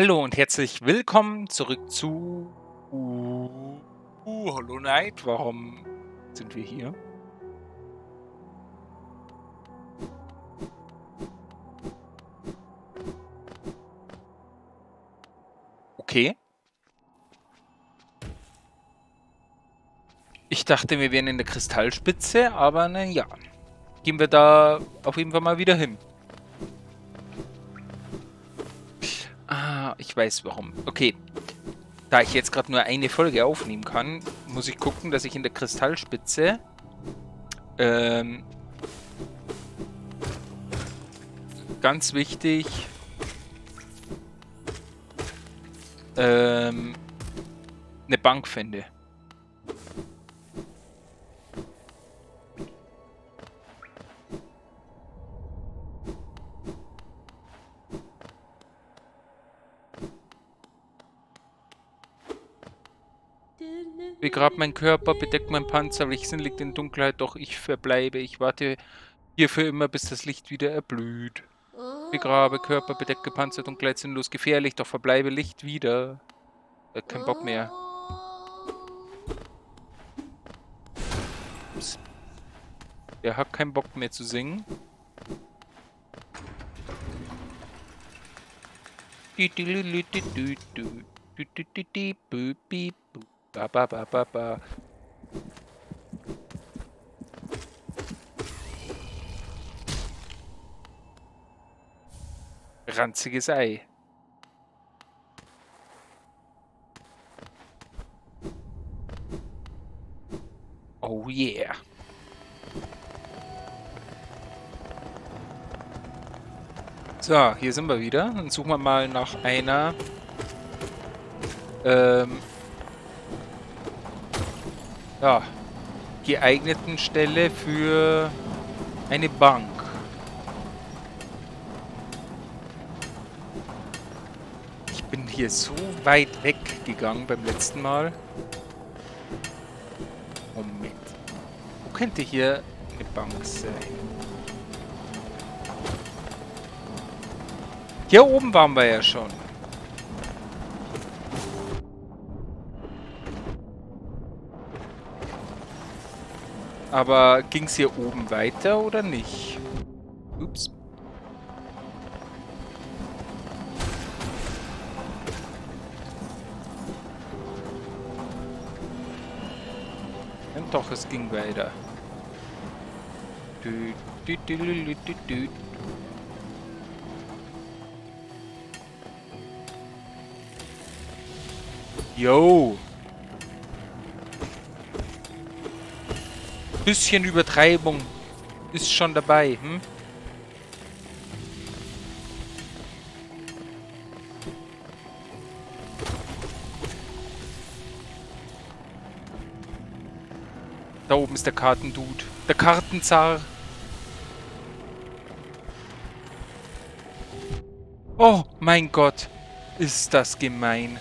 Hallo und herzlich willkommen zurück zu uh, uh, Hollow Knight. Warum sind wir hier? Okay. Ich dachte, wir wären in der Kristallspitze, aber naja. Gehen wir da auf jeden Fall mal wieder hin. Ich weiß warum. Okay. Da ich jetzt gerade nur eine Folge aufnehmen kann, muss ich gucken, dass ich in der Kristallspitze ähm, ganz wichtig ähm, eine Bank finde. Begrab mein Körper, bedeckt mein Panzer, Lichtsen liegt in Dunkelheit, doch ich verbleibe. Ich warte hier für immer, bis das Licht wieder erblüht. Begrabe Körper, bedecke Panzer, Dunkelheit sinnlos, gefährlich, doch verbleibe Licht wieder. Äh, kein Bock mehr. Ups. Der hat keinen Bock mehr zu singen. Ba, ba, ba, ba, ba. Ranziges Ei. Oh yeah. So, hier sind wir wieder. Dann suchen wir mal nach einer ähm, ja, geeigneten Stelle für eine Bank. Ich bin hier so weit weg gegangen beim letzten Mal. Moment. Wo könnte hier eine Bank sein? Hier oben waren wir ja schon. Aber ging es hier oben weiter oder nicht? Ups. Und doch, es ging weiter. Dü. Yo! Bisschen Übertreibung ist schon dabei, hm? Da oben ist der Kartendude. Der Kartenzar. Oh mein Gott. Ist das gemein.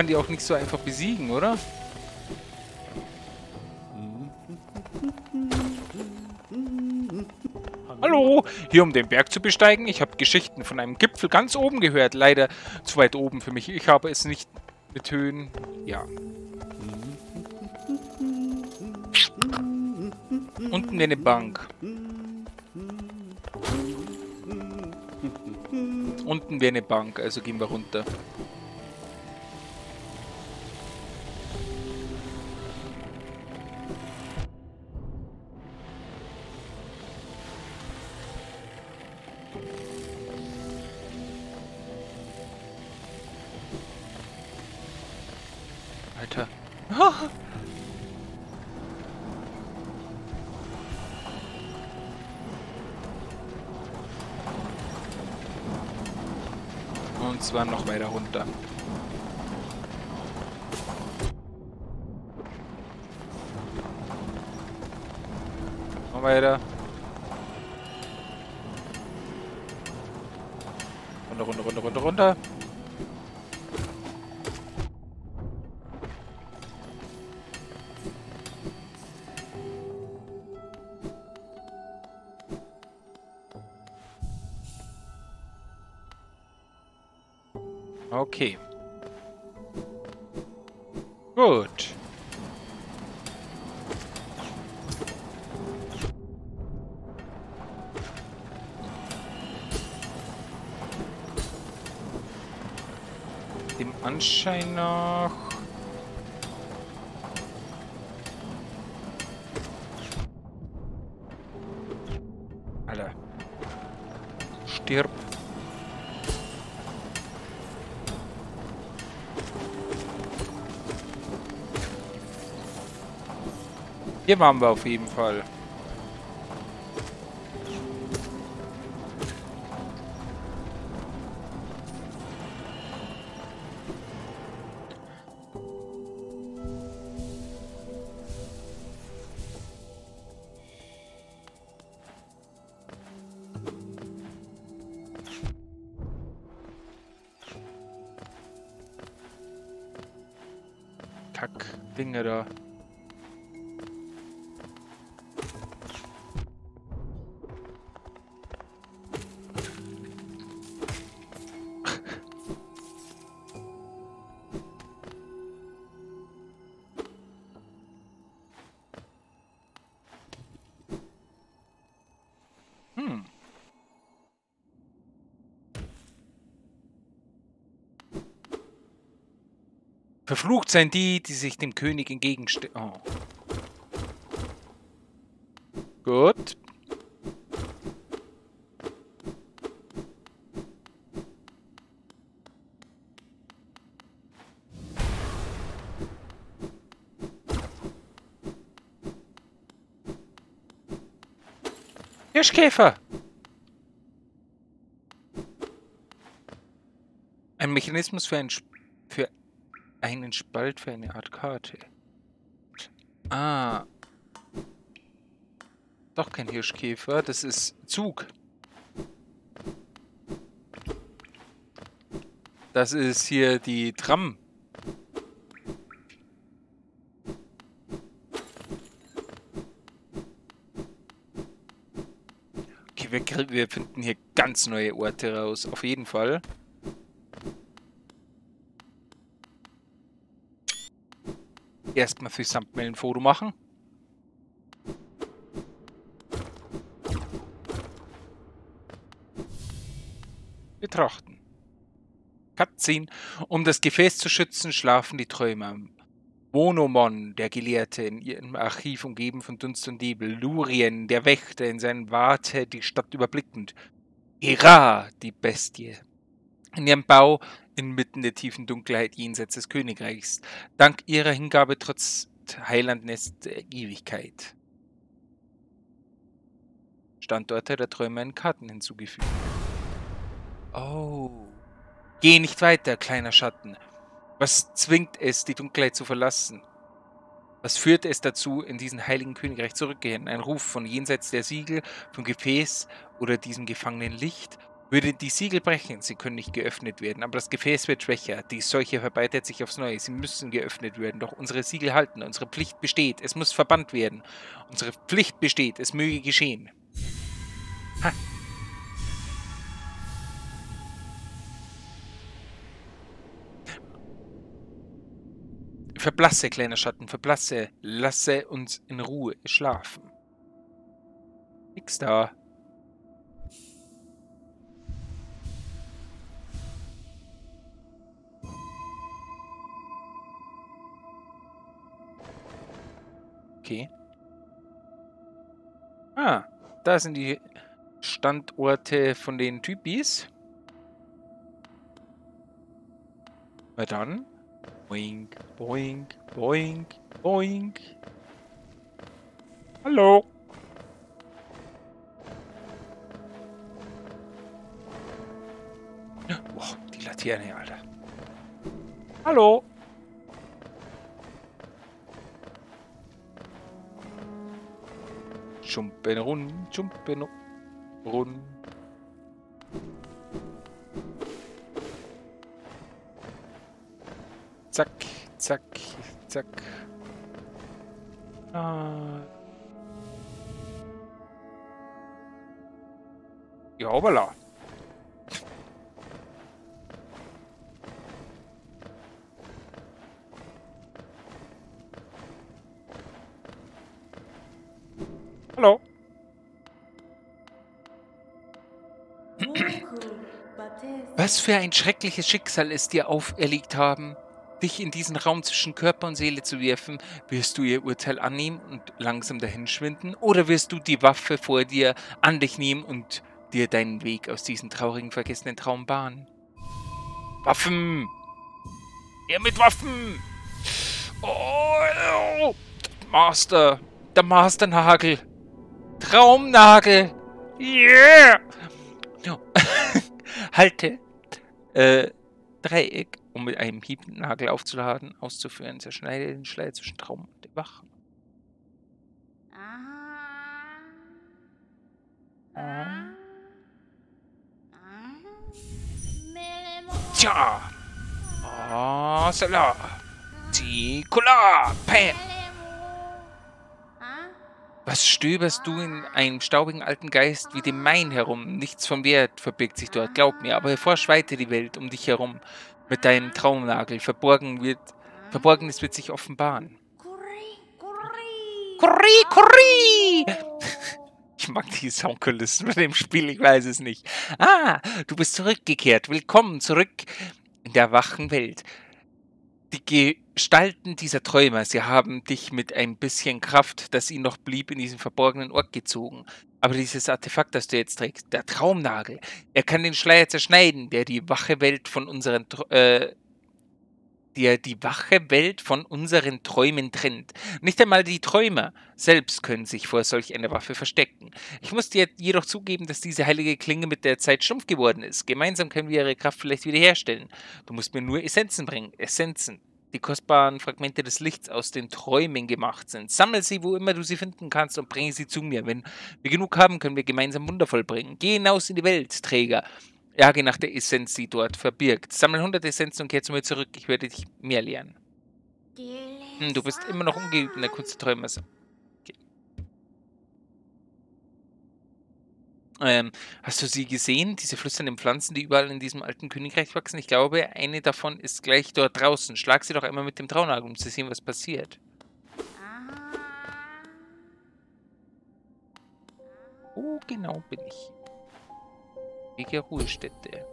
Kann die auch nicht so einfach besiegen, oder? Hallo, hier um den Berg zu besteigen. Ich habe Geschichten von einem Gipfel ganz oben gehört. Leider zu weit oben für mich. Ich habe es nicht mit Höhen. Ja. Unten eine Bank. Unten wäre eine Bank, also gehen wir runter. Und zwar noch weiter runter. Noch weiter. Runter, runter, runter, runter, runter. Okay. Gut. Dem Anschein nach... Alter. Stirb. Hier waren wir auf jeden Fall. Kack-Dinge da. Verflucht seien die, die sich dem König entgegenstellen. Oh. Gut. Hirschkäfer! Ein Mechanismus für, ein, für einen Spalt für eine Art Karte. Ah. Doch kein Hirschkäfer, das ist Zug. Das ist hier die Tram. Okay, wir, wir finden hier ganz neue Orte raus, auf jeden Fall. Erstmal für Thumbnail ein Foto machen. Betrachten. Cutscene. Um das Gefäß zu schützen, schlafen die Träumer. Monomon, der Gelehrte, in ihrem Archiv umgeben von Dunst und Nebel. Lurien, der Wächter, in seinem Warte die Stadt überblickend. Hera, die Bestie. In ihrem Bau inmitten der tiefen Dunkelheit jenseits des Königreichs. Dank ihrer Hingabe trotz Heilandnest der Ewigkeit. Standorte der Träume in Karten hinzugefügt. Oh. Geh nicht weiter, kleiner Schatten. Was zwingt es, die Dunkelheit zu verlassen? Was führt es dazu, in diesen heiligen Königreich zurückgehen? Ein Ruf von jenseits der Siegel, vom Gefäß oder diesem gefangenen Licht? Würde die Siegel brechen, sie können nicht geöffnet werden, aber das Gefäß wird schwächer. Die Seuche verbreitet sich aufs Neue. Sie müssen geöffnet werden, doch unsere Siegel halten. Unsere Pflicht besteht. Es muss verbannt werden. Unsere Pflicht besteht. Es möge geschehen. Ha. Verblasse, kleiner Schatten, verblasse. Lasse uns in Ruhe schlafen. Nix da. Okay. Ah, da sind die Standorte von den Typis. Na dann. Boink, boink, boink, boink. Hallo. Boah, die Laterne, Alter. Hallo. Jumpen run, jumpen run. Zack, zack, zack. Ah. Ja, hoppala. Was für ein schreckliches Schicksal es dir auferlegt haben, dich in diesen Raum zwischen Körper und Seele zu werfen. Wirst du ihr Urteil annehmen und langsam dahinschwinden? Oder wirst du die Waffe vor dir an dich nehmen und dir deinen Weg aus diesem traurigen, vergessenen Traum bahnen? Waffen! Er mit Waffen! Oh, Master! Der Masternagel! Traumnagel! Yeah! Halte äh, Dreieck, um mit einem Hiebnagel aufzuladen, auszuführen. Zerschneide den Schleier zwischen Traum und dem Wachen. Tja! Oh, Salah! Tikula! Pam! Was stöberst du in einem staubigen alten Geist wie dem mein herum? Nichts vom Wert verbirgt sich dort, glaub mir, aber erforsch weiter die Welt um dich herum mit deinem Traumnagel. Verborgen wird, Verborgenes wird sich offenbaren. Kurri, kurri! Ich mag die Soundkulissen mit dem Spiel, ich weiß es nicht. Ah, du bist zurückgekehrt. Willkommen zurück in der wachen Welt. Die Gestalten dieser Träumer, sie haben dich mit ein bisschen Kraft, das ihnen noch blieb, in diesen verborgenen Ort gezogen. Aber dieses Artefakt, das du jetzt trägst, der Traumnagel, er kann den Schleier zerschneiden, der die wache Welt von unseren äh, der die wache Welt von unseren Träumen trennt. Nicht einmal die Träumer selbst können sich vor solch einer Waffe verstecken. Ich muss dir jedoch zugeben, dass diese heilige Klinge mit der Zeit stumpf geworden ist. Gemeinsam können wir ihre Kraft vielleicht wiederherstellen. Du musst mir nur Essenzen bringen. Essenzen. Die kostbaren Fragmente des Lichts aus den Träumen gemacht sind. Sammel sie, wo immer du sie finden kannst und bringe sie zu mir. Wenn wir genug haben, können wir gemeinsam Wunder vollbringen. Geh hinaus in die Welt, Träger. Jage nach der Essenz, die dort verbirgt. Sammel 100 Essenzen und kehr zu mir zurück. Ich werde dich mehr lernen. Hm, du bist immer noch ungeübt in der Kunst der Träume. Okay. Ähm, hast du sie gesehen? Diese flüsternden Pflanzen, die überall in diesem alten Königreich wachsen? Ich glaube, eine davon ist gleich dort draußen. Schlag sie doch einmal mit dem Traunagel, um zu sehen, was passiert. Wo genau bin ich? Ewige Ruhestätte.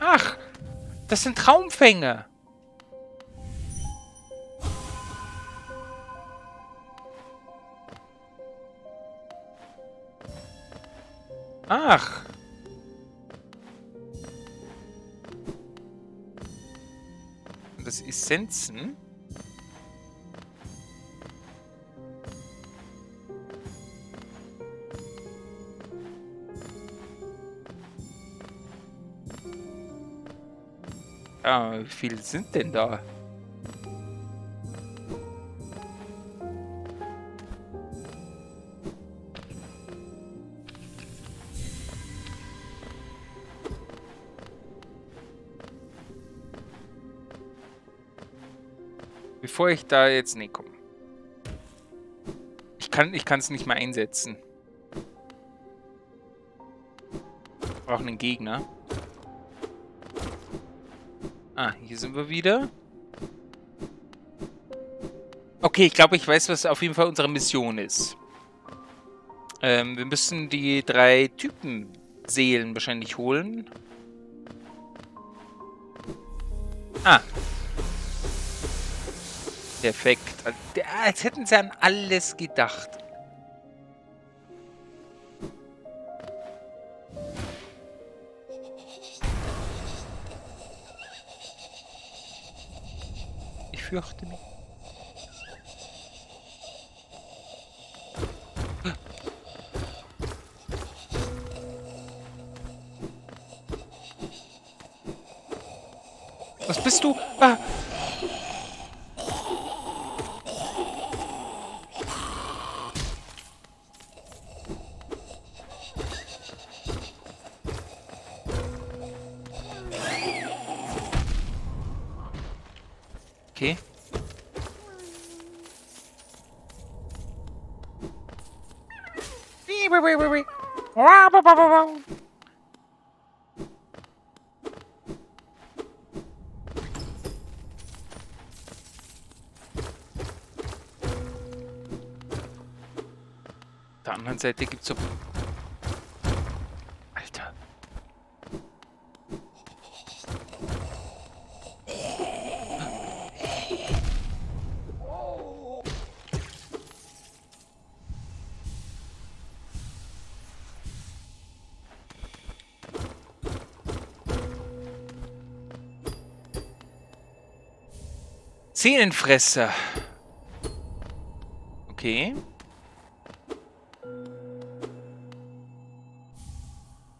Ach, das sind Traumfänger. Ach. Das Essenzen. Ja, wie viele sind denn da? Bevor ich da jetzt... Nee, komm. Ich kann ich es nicht mehr einsetzen. Ich brauche einen Gegner. Ah, hier sind wir wieder. Okay, ich glaube, ich weiß, was auf jeden Fall unsere Mission ist. Ähm, wir müssen die drei Typen Seelen wahrscheinlich holen. Ah. Perfekt. Als hätten sie an alles gedacht. Fürchte mich. Was bist du? Ah. Okay. Auf der anderen Seite gibt es so Seelenfresser. Okay.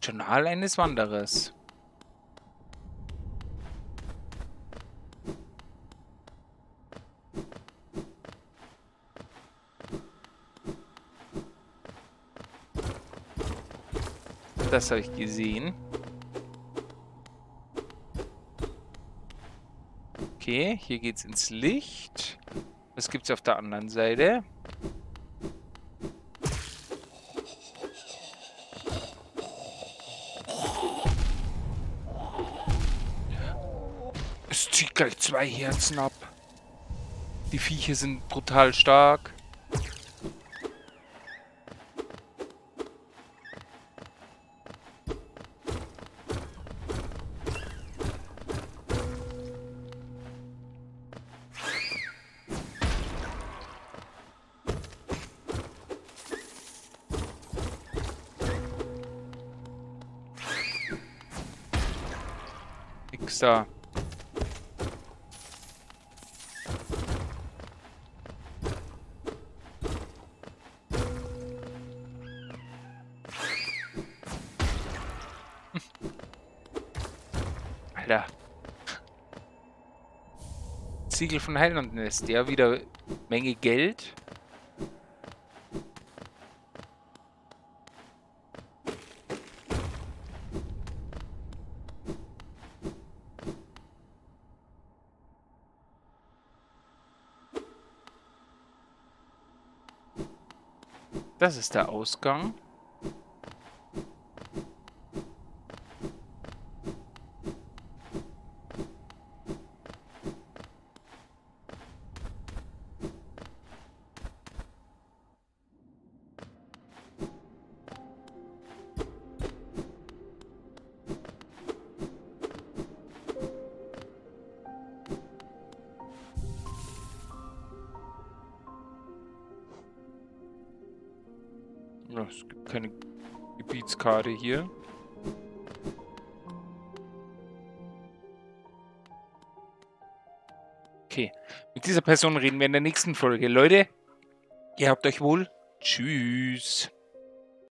Journal eines Wanderers. Das habe ich gesehen. Okay, hier geht's ins Licht. Was gibt's auf der anderen Seite? Es zieht gleich zwei Herzen ab. Die Viecher sind brutal stark. Nix. Alter. Siegel von Heiland Nest. Ja, wieder Menge Geld. Das ist der Ausgang. Es gibt keine Gebietskarte hier. Okay, mit dieser Person reden wir in der nächsten Folge. Leute, ihr habt euch wohl. Tschüss.